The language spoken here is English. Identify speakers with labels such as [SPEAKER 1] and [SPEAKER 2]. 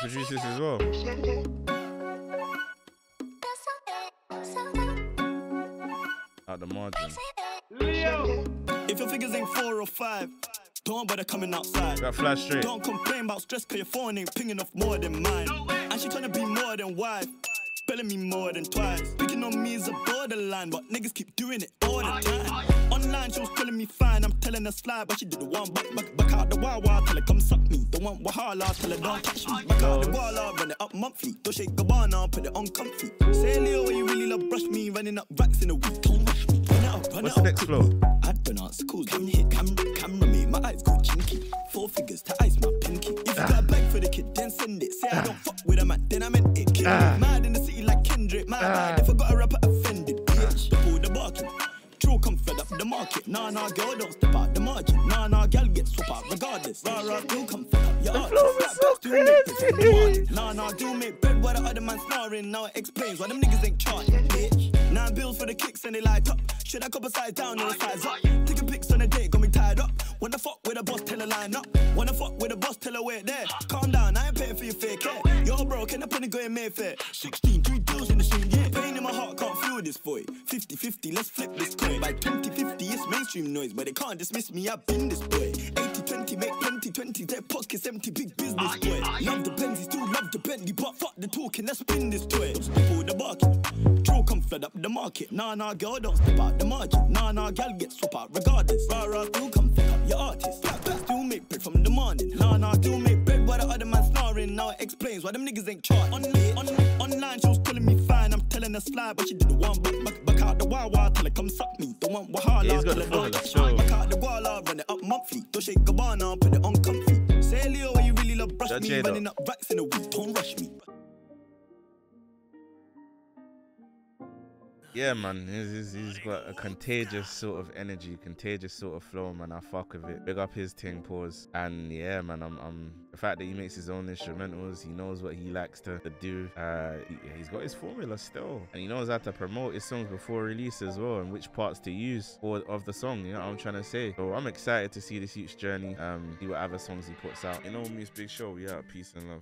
[SPEAKER 1] produced this as well. Out the margin.
[SPEAKER 2] If your figures ain't four or five, don't bother coming outside.
[SPEAKER 1] Got flash straight.
[SPEAKER 2] Don't complain about stress cause your phone ain't pinging off more than mine. And she tryna be more than wife. Spelling me more than twice. Picking on me is a borderline, but niggas keep doing it all the time. Online, she was telling me fine. I'm telling her slide, but she did the one back, back, back out the wild wild. Tell her come suck me. The one wahala, tell her don't touch me. Back out the wall, I'll run it up monthly. Don't shake Gabbana, put it on comfy. Say Leo, when you really love brush me, running up racks in a week. Don't rush me. Run it up, run
[SPEAKER 1] What's
[SPEAKER 2] it
[SPEAKER 1] the
[SPEAKER 2] up.
[SPEAKER 1] next flow?
[SPEAKER 2] I don't answer calls, come hit camera, camera me. My eyes go chinky. Four figures to ice my pinky. If you got a bag for the kid, then send it. Say I don't fuck with a man, then I meant it. Kid. Ah. Mad in the city like Kendrick. My bad market. Nah, nah, girl, don't step out the margin. Nah, nah, girl, get swap out regardless. Rah, rah, do come fed up your artist.
[SPEAKER 1] flow is so
[SPEAKER 2] back, do make it the morning. Nah, nah, do make bread while the other man snoring. Now it explains why them niggas ain't charting, bitch. Nine bills for the kicks and they light up. Should I couple size down or a size up? Taking pics on a date, got me tied up. Wanna fuck with a boss, tell her line up. Wanna fuck with a boss, tell her wait there. Calm down, I ain't paying for your fake hair. You're broke and I penny going Mayfair. 16, three deals in the same year. This boy. 50 50, let's flip this coin. By 2050, it's mainstream noise, but they can't dismiss me, I've been this boy. 80 20, make plenty 20, their pockets empty, big business boy. Love the Bentley, still love the Bentley, but fuck the talking, let's spin this toy. Pull the barking. True come flood up the market. Nah, nah, girl, don't step out the margin. Nah, nah, girl, get swap out regardless. Still Now it explains why them niggas ain't charting. On, on, online, she was telling me fine. I'm telling her slide, but she did the one back, back, back out the wild wild. Tell her come suck me. The one wahala.
[SPEAKER 1] Yeah, he's got the flow,
[SPEAKER 2] don't
[SPEAKER 1] let's
[SPEAKER 2] touch me.
[SPEAKER 1] go.
[SPEAKER 2] Back out the wall, I'll run it up monthly. Don't shake Gabbana, put it on comfy. Say Leo, you really love brush
[SPEAKER 1] Judge
[SPEAKER 2] me, running up racks in a week. Don't rush me.
[SPEAKER 1] Yeah, man, he's, he's, he's got a contagious sort of energy, contagious sort of flow, man. I fuck with it. Big up his thing, pause. And yeah, man, I'm, I'm the fact that he makes his own instrumentals, he knows what he likes to, to do. Uh, he, he's got his formula still, and he knows how to promote his songs before release as well, and which parts to use for of the song. You know what I'm trying to say? So I'm excited to see this huge journey. Um, see what other songs he puts out. You know, me, it's Big Show. Yeah. Peace and love.